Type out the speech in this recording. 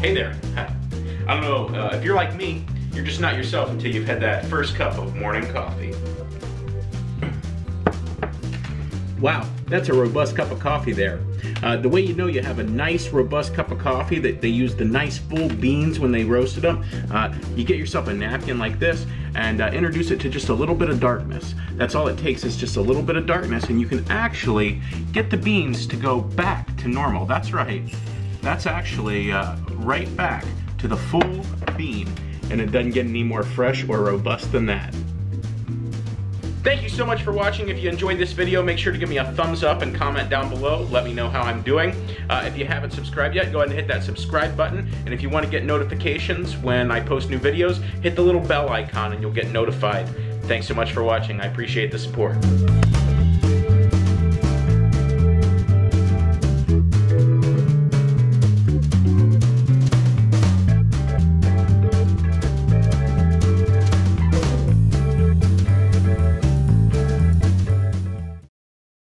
Hey there. I don't know, uh, if you're like me, you're just not yourself until you've had that first cup of morning coffee. Wow, that's a robust cup of coffee there. Uh, the way you know you have a nice, robust cup of coffee, that they use the nice full beans when they roasted them, uh, you get yourself a napkin like this and uh, introduce it to just a little bit of darkness. That's all it takes is just a little bit of darkness and you can actually get the beans to go back to normal. That's right. That's actually uh, right back to the full bean and it doesn't get any more fresh or robust than that. Thank you so much for watching. If you enjoyed this video, make sure to give me a thumbs up and comment down below. Let me know how I'm doing. Uh, if you haven't subscribed yet, go ahead and hit that subscribe button. And if you want to get notifications when I post new videos, hit the little bell icon and you'll get notified. Thanks so much for watching. I appreciate the support.